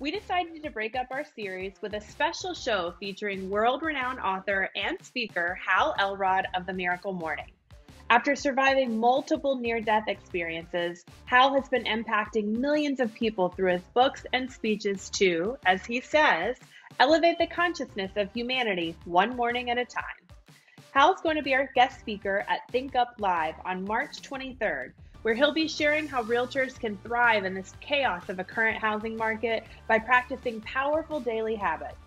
we decided to break up our series with a special show featuring world renowned author and speaker Hal Elrod of the Miracle Morning. After surviving multiple near death experiences, Hal has been impacting millions of people through his books and speeches to, as he says, elevate the consciousness of humanity one morning at a time. Hal's going to be our guest speaker at Think Up Live on March 23rd, where he'll be sharing how realtors can thrive in this chaos of a current housing market by practicing powerful daily habits.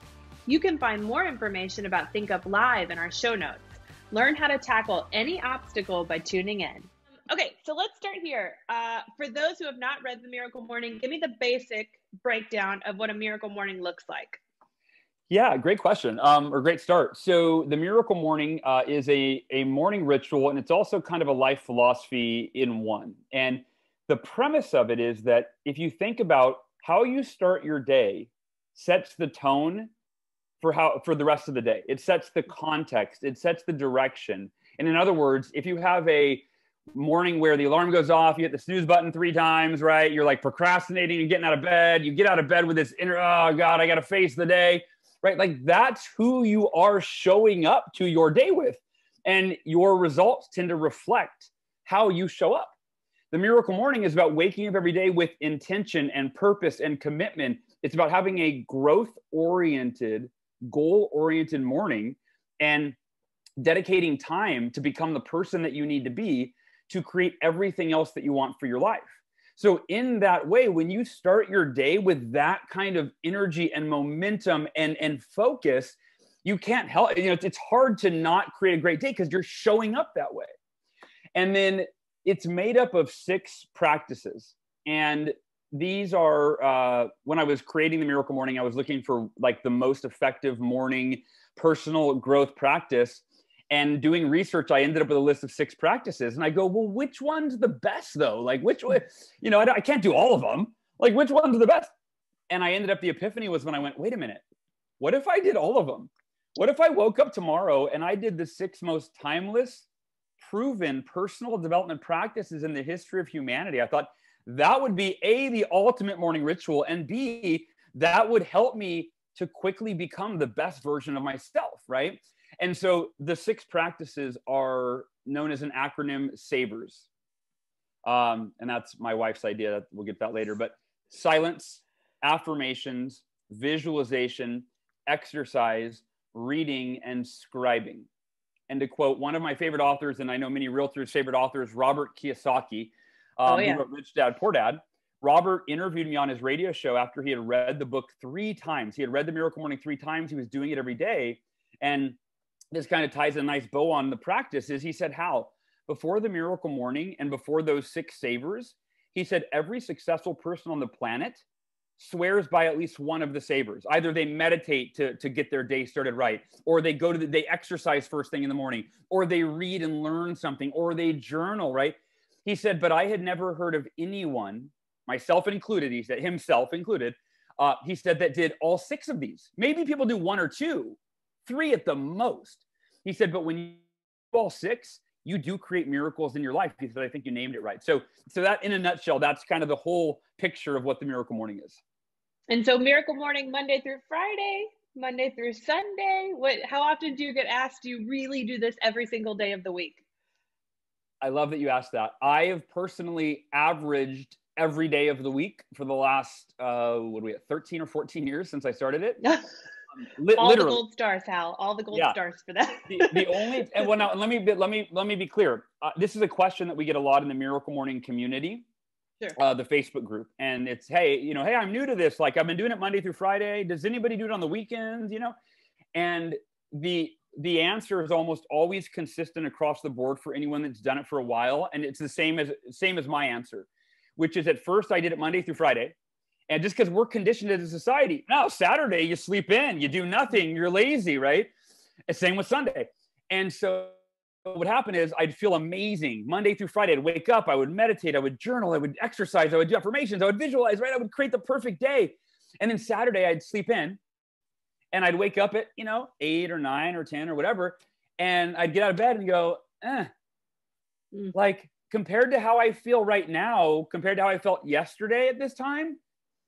You can find more information about Think Up Live in our show notes. Learn how to tackle any obstacle by tuning in. Okay, so let's start here. Uh, for those who have not read The Miracle Morning, give me the basic breakdown of what a miracle morning looks like. Yeah, great question um, or great start. So the Miracle Morning uh, is a, a morning ritual, and it's also kind of a life philosophy in one. And the premise of it is that if you think about how you start your day, sets the tone for how for the rest of the day. It sets the context. It sets the direction. And in other words, if you have a morning where the alarm goes off, you hit the snooze button three times, right? You're like procrastinating and getting out of bed. You get out of bed with this inner, oh God, I got to face the day right? Like that's who you are showing up to your day with. And your results tend to reflect how you show up. The miracle morning is about waking up every day with intention and purpose and commitment. It's about having a growth oriented, goal oriented morning and dedicating time to become the person that you need to be to create everything else that you want for your life. So, in that way, when you start your day with that kind of energy and momentum and, and focus, you can't help, you know, it's hard to not create a great day because you're showing up that way. And then it's made up of six practices. And these are, uh, when I was creating the Miracle Morning, I was looking for like the most effective morning personal growth practice and doing research i ended up with a list of six practices. And i go well which one's the best though? Like which hmm. one you know I, I, can't do all of them like which one's the best? And i ended up the epiphany was when i went wait a minute. What if i did all of them what if i woke up tomorrow and i did the six most timeless proven personal development practices in the history of humanity? I thought that would be a the ultimate morning ritual and b that would help me to quickly become the best version of myself right and so the six practices are known as an acronym SAVERS. Um, and that's my wife's idea. We'll get that later. But silence, affirmations, visualization, exercise, reading, and scribing. And to quote one of my favorite authors, and I know many realtors' favorite authors, Robert Kiyosaki, um, oh, yeah. who wrote Rich Dad Poor Dad. Robert interviewed me on his radio show after he had read the book three times. He had read The Miracle Morning three times. He was doing it every day. And this kind of ties a nice bow on the practice is he said how before the miracle morning and before those six savers he said every successful person on the planet swears by at least one of the savers. Either they meditate to, to get their day started right or they go to the, they exercise first thing in the morning or they read and learn something or they journal right? He said but i had never heard of anyone myself included he said himself included uh, he said that did all six of these. Maybe people do one or two three at the most. He said, but when you all six, you do create miracles in your life. He said, I think you named it right. So, so that in a nutshell, that's kind of the whole picture of what the miracle morning is. And so miracle morning, Monday through Friday, Monday through Sunday. What, how often do you get asked, do you really do this every single day of the week? I love that you asked that. I have personally averaged every day of the week for the last, uh, what do we have, 13 or 14 years since I started it. Li- all literally. the gold stars, Hal. All the gold yeah. stars for that. the, the, only and well, now let me be, let me let me be clear. Uh, this is a question that we get a lot in the Miracle Morning community, sure. uh, the Facebook group, and it's hey, you know, hey, I'm new to this. Like I've been doing it Monday through Friday. Does anybody do it on the weekends? You know, and the the answer is almost always consistent across the board for anyone that's done it for a while, and it's the same as same as my answer, which is at first I did it Monday through Friday and just because we're conditioned as a society, no, Saturday you sleep in, you do nothing, you're lazy, right? And same with Sunday. And so what would happen is I'd feel amazing Monday through Friday. I'd wake up, I would meditate, I would journal, I would exercise, I would do affirmations, I would visualize, right? I would create the perfect day. And then Saturday I'd sleep in and I'd wake up at, you know, eight or nine or 10 or whatever. And I'd get out of bed and go, eh, mm. like compared to how I feel right now, compared to how I felt yesterday at this time,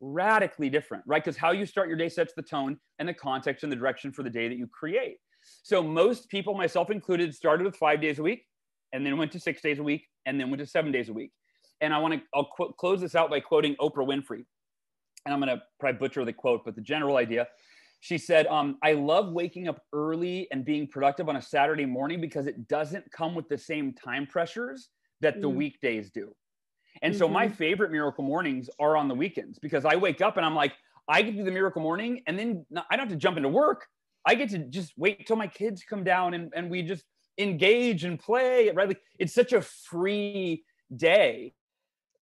radically different, right? Because how you start your day sets the tone and the context and the direction for the day that you create. So most people, myself included, started with five days a week and then went to six days a week and then went to seven days a week. And I want to, I'll qu- close this out by quoting Oprah Winfrey. And I'm going to probably butcher the quote, but the general idea. She said, um, I love waking up early and being productive on a Saturday morning because it doesn't come with the same time pressures that the mm. weekdays do. And mm-hmm. so my mm-hmm. favorite miracle mornings are on the weekends because I wake up and I'm like, I get to do the miracle morning and then I don't have to jump into work. I get to just wait till my kids come down and, and we just engage and play. Right. Like it's such a free day.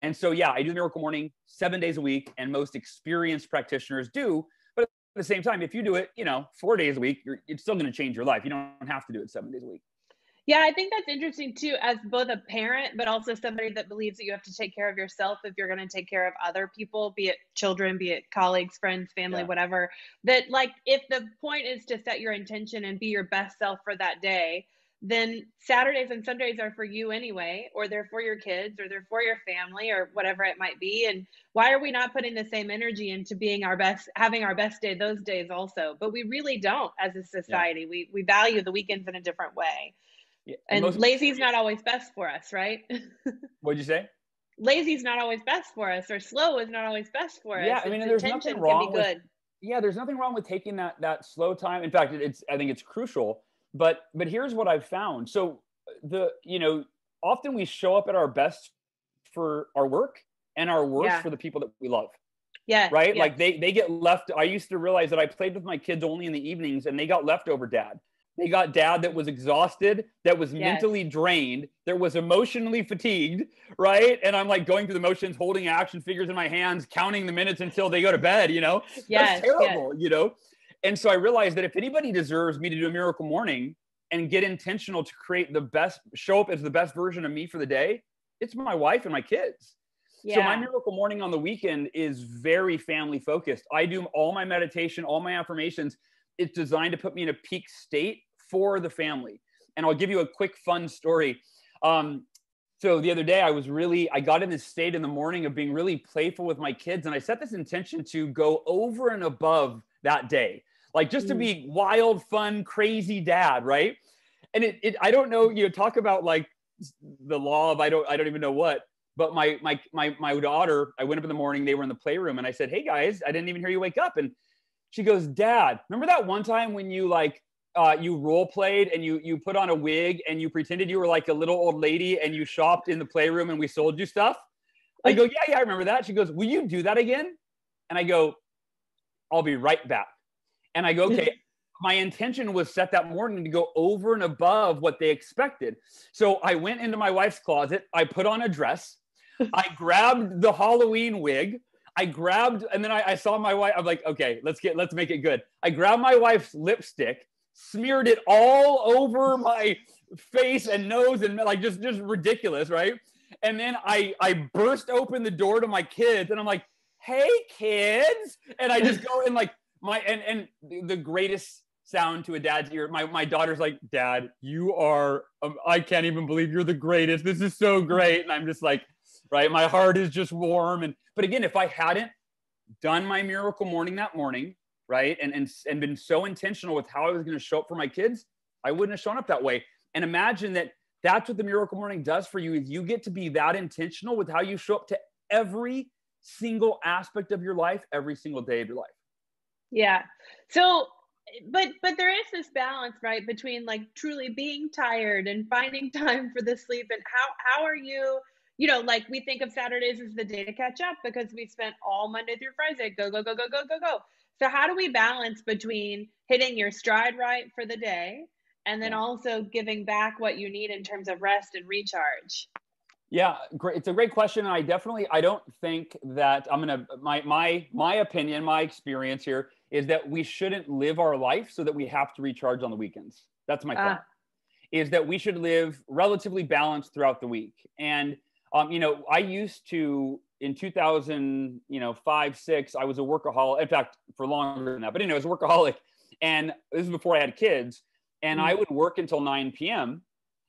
And so, yeah, I do the miracle morning seven days a week, and most experienced practitioners do. But at the same time, if you do it, you know, four days a week, it's still going to change your life. You don't have to do it seven days a week. Yeah, I think that's interesting too, as both a parent, but also somebody that believes that you have to take care of yourself if you're going to take care of other people, be it children, be it colleagues, friends, family, yeah. whatever. That, like, if the point is to set your intention and be your best self for that day, then Saturdays and Sundays are for you anyway, or they're for your kids, or they're for your family, or whatever it might be. And why are we not putting the same energy into being our best, having our best day those days also? But we really don't as a society. Yeah. We we value the weekends in a different way. Yeah, and, and lazy's not always best for us, right? What'd you say? Lazy's not always best for us, or slow is not always best for us. Yeah, I mean, there's nothing wrong with. Yeah, there's nothing wrong with taking that that slow time. In fact, it's I think it's crucial. But but here's what I've found. So the you know often we show up at our best for our work and our worst yeah. for the people that we love. Yeah. Right. Like they they get left. I used to realize that I played with my kids only in the evenings, and they got leftover dad. They got dad that was exhausted, that was yes. mentally drained, that was emotionally fatigued, right? And I'm like going through the motions, holding action figures in my hands, counting the minutes until they go to bed, you know? Yes, That's terrible, yes. you know? And so I realized that if anybody deserves me to do a miracle morning and get intentional to create the best, show up as the best version of me for the day, it's my wife and my kids. Yeah. So my miracle morning on the weekend is very family focused. I do all my meditation, all my affirmations. It's designed to put me in a peak state for the family. And I'll give you a quick fun story. Um, so the other day I was really, I got in this state in the morning of being really playful with my kids. And I set this intention to go over and above that day, like just to be mm. wild, fun, crazy dad. Right. And it, it I don't know, you know, talk about like the law of, I don't, I don't even know what, but my, my, my, my daughter, I went up in the morning, they were in the playroom and I said, Hey guys, I didn't even hear you wake up. And she goes, dad, remember that one time when you like uh, you role played and you you put on a wig and you pretended you were like a little old lady and you shopped in the playroom and we sold you stuff. I go, yeah, yeah, I remember that. She goes, will you do that again? And I go, I'll be right back. And I go, okay. My intention was set that morning to go over and above what they expected. So I went into my wife's closet. I put on a dress. I grabbed the Halloween wig. I grabbed, and then I, I saw my wife. I'm like, okay, let's get, let's make it good. I grabbed my wife's lipstick smeared it all over my face and nose and like just just ridiculous, right? And then I I burst open the door to my kids and I'm like, "Hey kids!" And I just go and like my and and the greatest sound to a dad's ear. My my daughter's like, "Dad, you are um, I can't even believe you're the greatest. This is so great." And I'm just like, right, my heart is just warm and but again, if I hadn't done my miracle morning that morning, right? And, and, and been so intentional with how I was going to show up for my kids, I wouldn't have shown up that way. And imagine that that's what the miracle morning does for you is you get to be that intentional with how you show up to every single aspect of your life every single day of your life. Yeah. So but but there is this balance right between like truly being tired and finding time for the sleep. And how how are you you know like we think of saturdays as the day to catch up because we spent all monday through friday. Go go go go go go go so, how do we balance between hitting your stride right for the day and then also giving back what you need in terms of rest and recharge? Yeah, great. It's a great question, and I definitely I don't think that I'm gonna my my my opinion, my experience here is that we shouldn't live our life so that we have to recharge on the weekends. That's my thought. Uh, is that we should live relatively balanced throughout the week, and um, you know, I used to in 2000, you know, five, six, I was a workaholic. In fact, for longer than that, but anyway, I was a workaholic. And this is before I had kids. And mm-hmm. I would work until 9 p.m.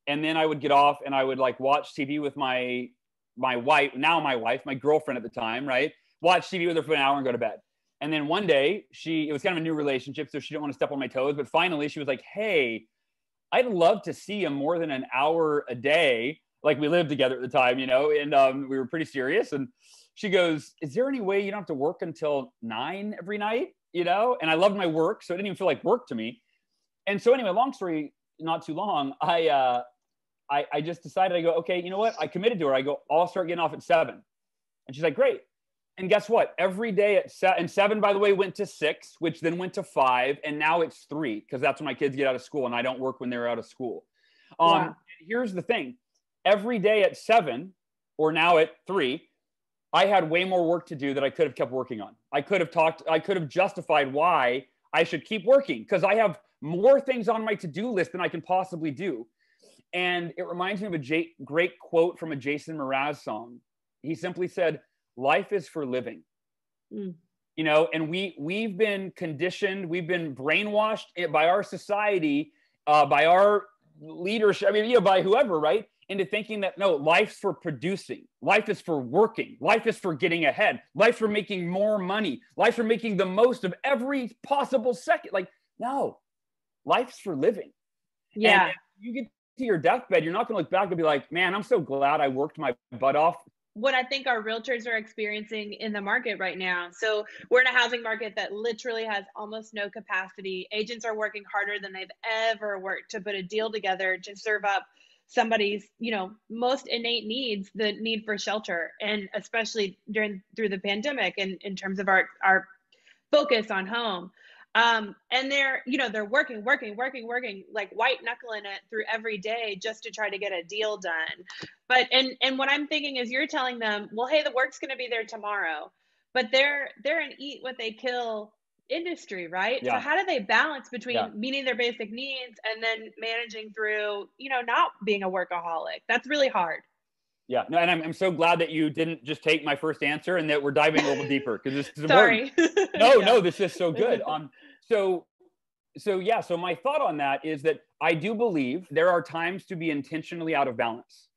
And then I would get off and I would like watch TV with my my wife, now my wife, my girlfriend at the time, right? watch TV with her for an hour and go to bed. And then one day, she it was kind of a new relationship, so she didn't want to step on my toes. But finally, she was like, "Hey, I'd love to see him more than an hour a day. Like we lived together at the time, you know, and um, we were pretty serious. And she goes, "Is there any way you don't have to work until nine every night?" You know, and I loved my work, so it didn't even feel like work to me. And so anyway, long story not too long, I uh, I, I just decided I go, okay, you know what? I committed to her. I go, I'll start getting off at seven. And she's like, great. And guess what? Every day at seven, and seven, by the way, went to six, which then went to five, and now it's three because that's when my kids get out of school, and I don't work when they're out of school. Um, Here's the thing: every day at seven, or now at three, I had way more work to do that I could have kept working on. I could have talked, I could have justified why I should keep working because I have more things on my to-do list than I can possibly do. And it reminds me of a J- great quote from a Jason Mraz song. He simply said, life is for living. Mm. You know, and we we've been conditioned, we've been brainwashed by our society, uh, by our leadership. I mean, you know, by whoever, right? Into thinking that no, life's for producing, life is for working, life is for getting ahead, life for making more money, life for making the most of every possible second. Like, no, life's for living. Yeah. And you get to your deathbed, you're not going to look back and be like, man, I'm so glad I worked my butt off what I think our realtors are experiencing in the market right now. So we're in a housing market that literally has almost no capacity. Agents are working harder than they've ever worked to put a deal together to serve up somebody's, you know, most innate needs, the need for shelter, and especially during through the pandemic and in terms of our our focus on home. Um, and they're, you know, they're working, working, working, working, like white knuckling it through every day just to try to get a deal done. But and and what I'm thinking is you're telling them, well, hey, the work's gonna be there tomorrow. But they're they're an eat what they kill industry, right? Yeah. So how do they balance between yeah. meeting their basic needs and then managing through, you know, not being a workaholic? That's really hard. Yeah, no, and I'm, I'm so glad that you didn't just take my first answer and that we're diving a little deeper because this is important. Sorry. No, yeah. no, this is so good. Um, so, so yeah, so my thought on that is that I do believe there are times to be intentionally out of balance,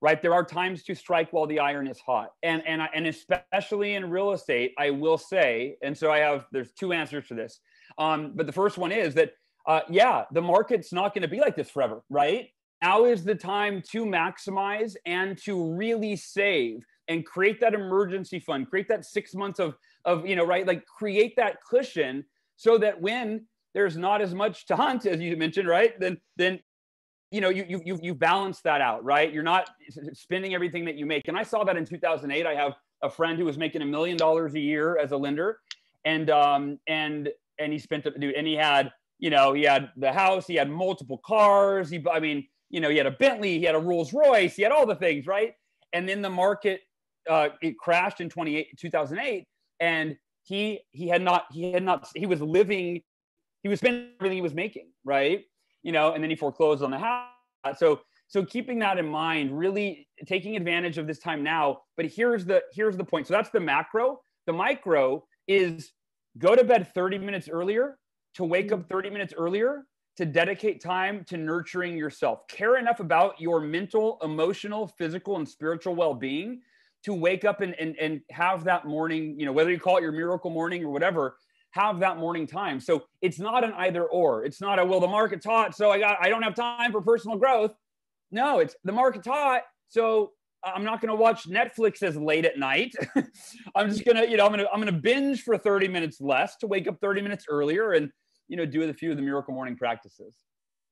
right? There are times to strike while the iron is hot, and and and especially in real estate, I will say, and so I have there's two answers to this. Um, but the first one is that uh, yeah, the market's not going to be like this forever, right? now is the time to maximize and to really save and create that emergency fund create that six months of of you know right like create that cushion so that when there's not as much to hunt as you mentioned right then then you know you you you, you balance that out right you're not spending everything that you make and i saw that in 2008 i have a friend who was making a million dollars a year as a lender and um and and he spent dude and he had you know he had the house he had multiple cars he i mean you know, he had a Bentley, he had a Rolls Royce, he had all the things, right? And then the market uh, it crashed in 2008, and he he had not he had not he was living he was spending everything he was making, right? You know, and then he foreclosed on the house. So so keeping that in mind, really taking advantage of this time now. But here's the here's the point. So that's the macro. The micro is go to bed 30 minutes earlier to wake up mm-hmm. 30 minutes earlier to dedicate time to nurturing yourself. Care enough about your mental, emotional, physical, and spiritual well being to wake up and, and, and have that morning, you know, whether you call it your miracle morning or whatever, have that morning time. So it's not an either or. It's not a, well, the market's hot, so I got, I don't have time for personal growth. No, it's the market's hot. So I'm not going to watch Netflix as late at night. I'm just going to, you know, I'm going to, I'm going to binge for 30 minutes less to wake up 30 minutes earlier and, you know, do a few of the miracle morning practices.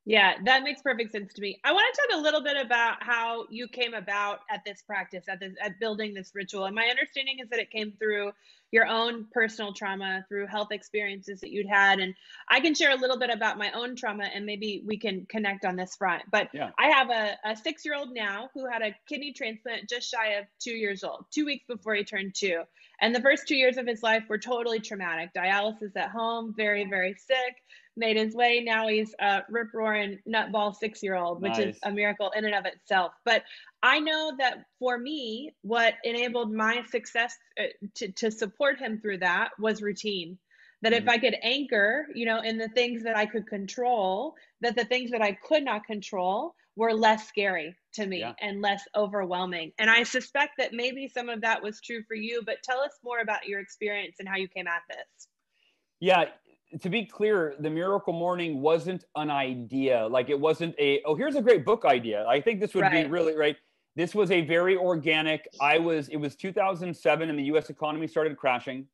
Yeah, that makes perfect sense to me. I want to talk a little bit about how you came about at this practice, at this at building this ritual. And my understanding is that it came through your own personal trauma, through health experiences that you'd had. And I can share a little bit about my own trauma and maybe we can connect on this front. But yeah. I have a, a six year old now who had a kidney transplant just shy of two years old, two weeks before he turned two. And the first two years of his life were totally traumatic. Dialysis at home, very, very sick, made his way. Now he's a rip roaring nutball six year old, which nice. is a miracle in and of itself. But I know that for me, what enabled my success uh, to, to support him through that was routine. That mm-hmm. if I could anchor, you know, in the things that I could control, that the things that I could not control were less scary to me Yeah. and less overwhelming. And I suspect that maybe some of that was true for you, but tell us more about your experience and how you came at this. Yeah, to be clear, the Miracle Morning wasn't an idea. Like it wasn't a, oh, here's a great book idea. I think this would be really right. This was a very organic. I was, it was 2007 and the US economy started crashing.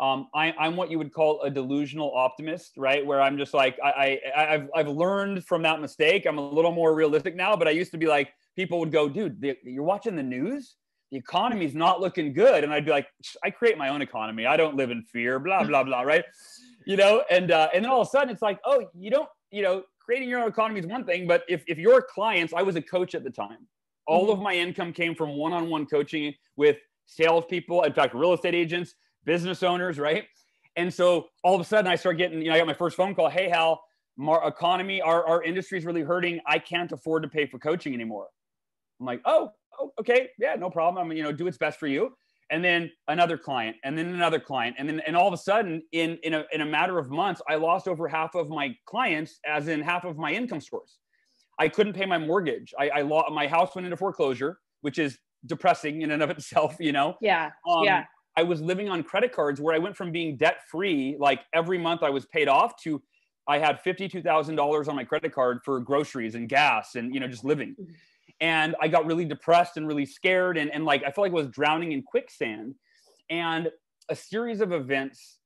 Um, I, I'm what you would call a delusional optimist, right? Where I'm just like, I, I've, I've learned from that mistake. I'm a little more realistic now, but I used to be like, people would go, dude, the, you're watching the news? The economy's not looking good. And I'd be like, I create my own economy. I don't live in fear, blah, blah, blah, right? you know and uh, and then all of a sudden it's like oh you don't you know creating your own economy is one thing but if, if your clients i was a coach at the time all of mm-hmm. my income came from one-on-one coaching with salespeople in fact real estate agents business owners right? And so all of a sudden i start getting you know i got my first phone call hey hal our economy our, our industry is really hurting. I can't afford to pay for coaching anymore. I'm like oh, oh okay. Yeah no problem. I'm you know do what's best for you. And then another client and then another client and then and all of a sudden in in a, in a matter of months i lost over half of my clients as in half of my income source i couldn't pay my mortgage i, I lost my house went into foreclosure which is depressing in and of itself you know Yeah. um, yeah. i was living on credit cards where i went from being debt free like every month i was paid off to i had $52000 on my credit card for groceries and gas and you know just living Mhm. and I got really depressed and really scared and, and like I felt like I was drowning in quicksand. And a series of events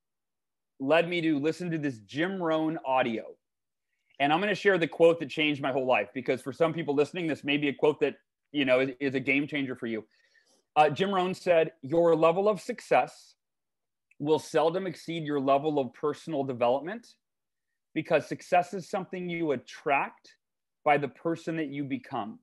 led me to listen to this Jim Rohn audio. And I'm going to share the quote that changed my whole life because for some people listening, this may be a quote that you know is, is a game changer for you. Uh, Jim Rohn said, "Your level of success will seldom exceed your level of personal development because success is something you attract by the person that you become."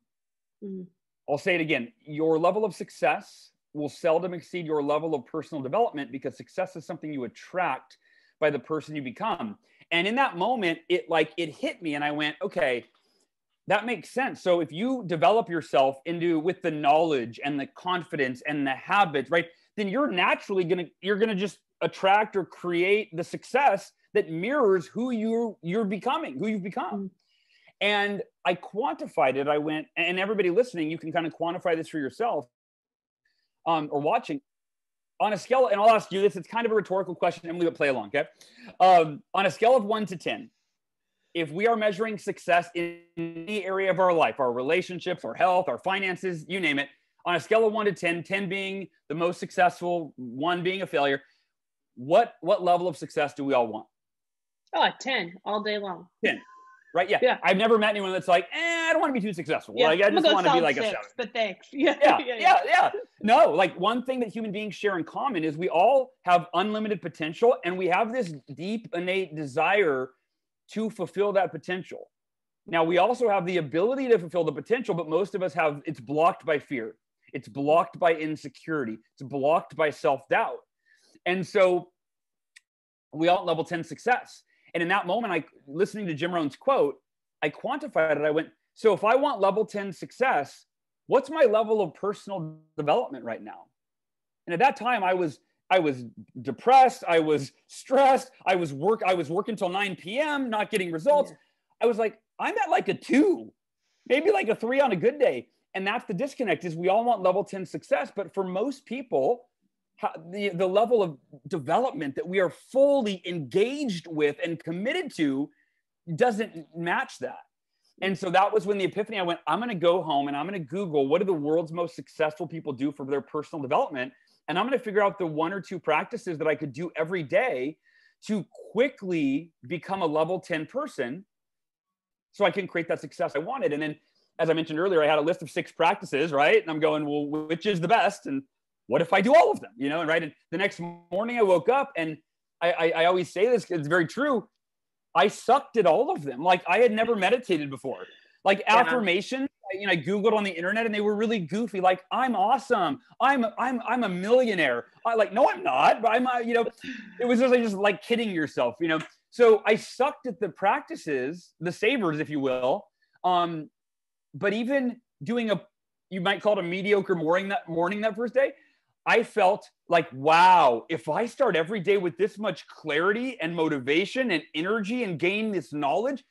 Mhm. I'll say it again. Your level of success will seldom exceed your level of personal development because success is something you attract by the person you become. And in that moment, it like it hit me and I went, okay, that makes sense. So if you develop yourself into with the knowledge and the confidence and the habits, right? Then you're naturally going to you're going to just attract or create the success that mirrors who you're you're becoming, who you've become. And I quantified it. I went, and everybody listening, you can kind of quantify this for yourself um, or watching on a scale. And I'll ask you this, it's kind of a rhetorical question. we would play along, okay? Um, on a scale of one to 10, if we are measuring success in any area of our life, our relationships, our health, our finances, you name it, on a scale of one to 10, 10 being the most successful, one being a failure, what what level of success do we all want? Oh, 10 all day long. Right? Yeah. Yeah. I've never met anyone that's like, eh, I don't want to be too successful. Yeah. Like I just want to be like a six, seven. But thanks. Yeah. yeah, yeah, yeah. No, like one thing that human beings share in common is we all have unlimited potential and we have this deep innate desire to fulfill that potential. Now, we also have the ability to fulfill the potential, but most of us have it's blocked by fear. It's blocked by insecurity. It's blocked by self-doubt. And so we all level 10 success. And in that moment, I listening to Jim Rohn's quote, I quantified it. I went, so if I want level 10 success, what's my level of personal development right now and at that time i was i was depressed i was stressed i was work i was working till 9 p.m not getting results Yeah. i was like i'm at like a two maybe like a three on a good day and that's the disconnect is we all want level 10 success but for most people how, the, the level of development that we are fully engaged with and committed to doesn't match that and so that was when the epiphany I went, I'm going to go home and I'm going to Google what do the world's most successful people do for their personal development. And I'm going to figure out the one or two practices that I could do every day to quickly become a level 10 person so I can create that success I wanted. And then, as I mentioned earlier, I had a list of six practices, right? And I'm going, well, which is the best? And what if I do all of them? You know, and right. And the next morning I woke up and I, I, I always say this, it's very true. I sucked at all of them. Like I had never meditated before. Like Yeah. affirmations, I- you know, I googled on the internet and they were really goofy. Like I'm awesome. I'm I'm I'm a millionaire. I like no, I'm not. But I'm uh, you know, it was just like just like kidding yourself. You know. So I sucked at the practices, the savers, if you will. Um, but even doing a you might call it a mediocre morning that morning that first day, I felt like, wow, if I start every day with this much clarity and motivation and energy and gain this knowledge,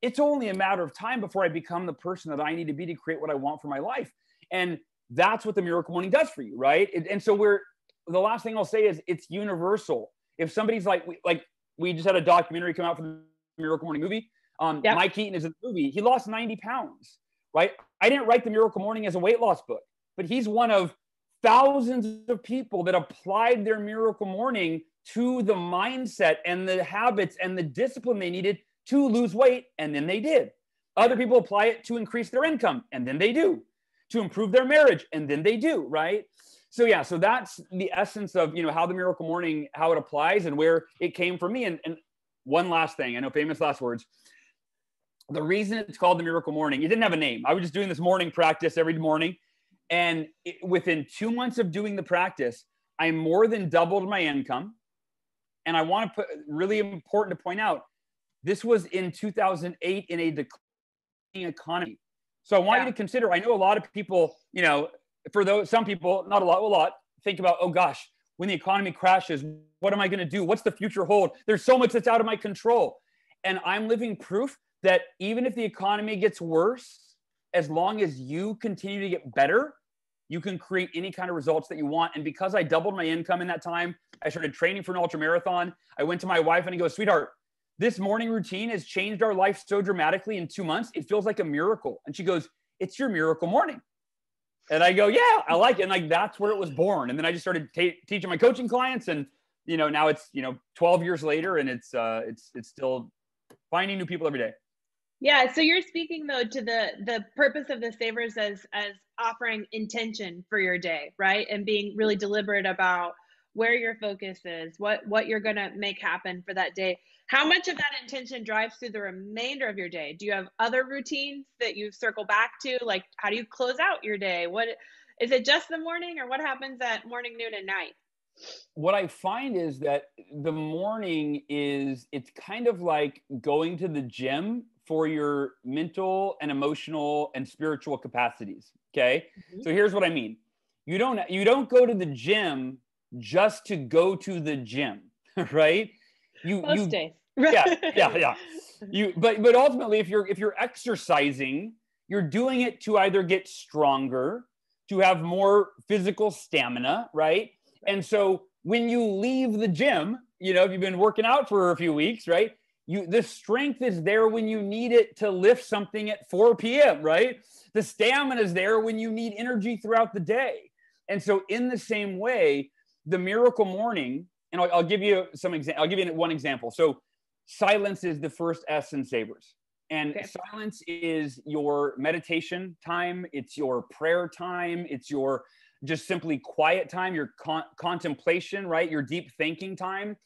it's only a matter of time before I become the person that I need to be to create what I want for my life. And that's what the miracle morning does for you, right? And so we're the last thing I'll say is it's universal. If somebody's like like we just had a documentary come out for the Miracle Morning movie. Um, yep. Mike Keaton is in the movie. He lost 90 pounds, right? I didn't write the Miracle Morning as a weight loss book, but he's one of thousands of people that applied their Miracle Morning to the mindset and the habits and the discipline they needed to lose weight, and then they did. Other people apply it to increase their income, and then they do. To improve their marriage, and then they do, right? So yeah, so that's the essence of you know how the miracle morning, how it applies, and where it came from me. And, and one last thing, I know famous last words. The reason it's called the miracle morning, it didn't have a name. I was just doing this morning practice every morning, and it, within two months of doing the practice, I more than doubled my income. And I want to put really important to point out this was in 2008 in a declining economy. So I want yeah. you to consider. I know a lot of people, you know, for those some people, not a lot, a lot, think about, oh gosh, when the economy crashes, what am I going to do? What's the future hold? There's so much that's out of my control. And I'm living proof that even if the economy gets worse, as long as you continue to get better, you can create any kind of results that you want. And because I doubled my income in that time, I started training for an ultra marathon. I went to my wife and I go, sweetheart, this morning routine has changed our life so dramatically in two months. It feels like a miracle. And she goes, It's your miracle morning. And I go, Yeah, I like it. And like that's where it was born. And then I just started t- teaching my coaching clients. And, you know, now it's, you know, 12 years later and it's, uh, it's, it's still finding new people every day. Yeah, so you're speaking though to the the purpose of the savers as as offering intention for your day, right? And being really deliberate about where your focus is, what what you're going to make happen for that day. How much of that intention drives through the remainder of your day? Do you have other routines that you circle back to? Like how do you close out your day? What is it just the morning or what happens at morning, noon and night? What I find is that the morning is it's kind of like going to the gym for your mental and emotional and spiritual capacities, okay? Mm-hmm. So here's what I mean. You don't you don't go to the gym just to go to the gym, right? You Most you days. yeah, yeah, yeah. You but but ultimately if you're if you're exercising, you're doing it to either get stronger, to have more physical stamina, right? And so when you leave the gym, you know, if you've been working out for a few weeks, right? You the strength is there when you need it to lift something at 4 p.m., right? The stamina is there when you need energy throughout the day. And so in the same way, the miracle morning, and I'll, I'll give you some example. I'll give you one example. So silence is the first S in Savers. And okay. silence is your meditation time, it's your prayer time, it's your just simply quiet time, your con- contemplation, right? Your deep thinking time.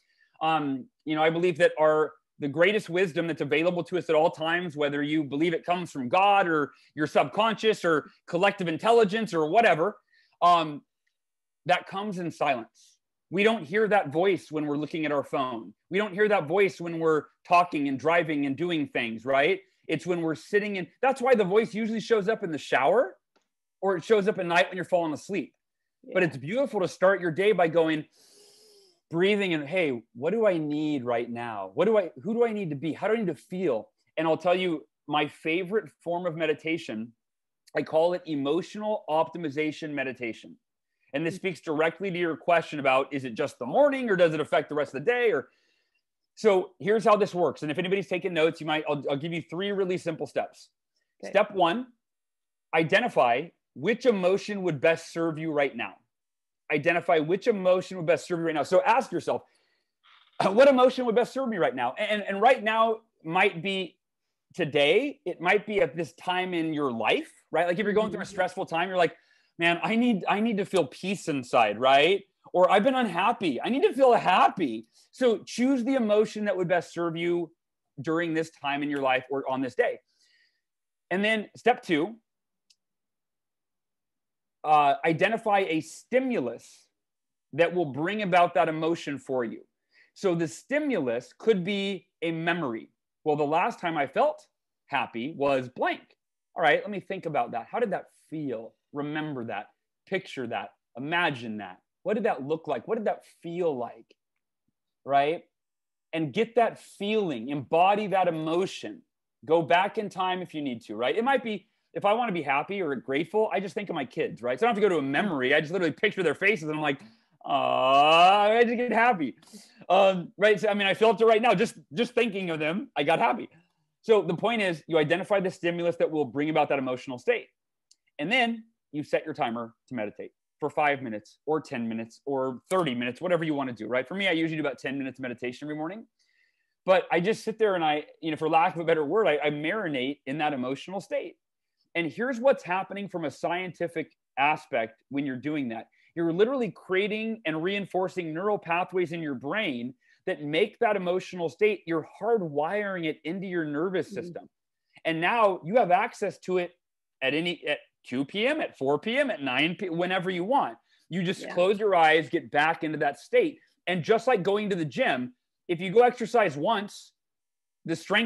Um, you know, I believe that our the greatest wisdom that's available to us at all times, whether you believe it comes from God or your subconscious or collective intelligence or whatever, um, that comes in silence. We don't hear that voice when we're looking at our phone. We don't hear that voice when we're talking and driving and doing things, right? It's when we're sitting in. That's why the voice usually shows up in the shower or it shows up at night when you're falling asleep. Yeah. But it's beautiful to start your day by going, breathing and hey, what do I need right now? What do I, who do I need to be? How do I need to feel? And I'll tell you my favorite form of meditation. I call it emotional optimization meditation. And this mm. speaks directly to your question about is it just the morning or does it affect the rest of the day? Or so here's how this works. And if anybody's taking notes, you might I'll, I'll give you three really simple steps. Okay. Step one, identify which emotion would best serve you right now. Identify which emotion would best serve you right now. So ask yourself, what emotion would best serve me right now? And, and right now might be today, it might be at this time in your life, right? Like if you're going through a mm-hmm. stressful time, you're like, man, I need I need to feel peace inside, right? Or I've been unhappy. I need to feel happy. So choose the emotion that would best serve you during this time in your life or on this day. And then step two, uh, identify a stimulus that will bring about that emotion for you. So the stimulus could be a memory. Well, the last time I felt happy was blank. All right, let me think about that. How did that feel? remember that, picture that, imagine that. What did that look like? What did that feel like? Right? And get that feeling, embody that emotion, Go back in time if you need to, right? It might be if I want to be happy or grateful, I just think of my kids, right? So I don't have to go to a memory. I just literally picture their faces and I'm like, ah, I just get happy. Um, right. So I mean, I feel it right now. Just just thinking of them, I got happy. So the point is you identify the stimulus that will bring about that emotional state. And then you set your timer to meditate for five minutes or 10 minutes or 30 minutes, whatever you want to do, right? For me, I usually do about 10 minutes of meditation every morning. But I just sit there and I, you know, for lack of a better word, I, I marinate in that emotional state. And here's what's happening from a scientific aspect when you're doing that. You're literally creating and reinforcing neural pathways in your brain that make that emotional state, you're hardwiring it into your nervous mm-hmm. system. Mm-hmm. And now you have access to it at any at 2 p.m., at 4 p.m., at 9 p.m., whenever you want. You just yeah. close your eyes, get back into that state. And just like going to the gym, if you go exercise once, the strength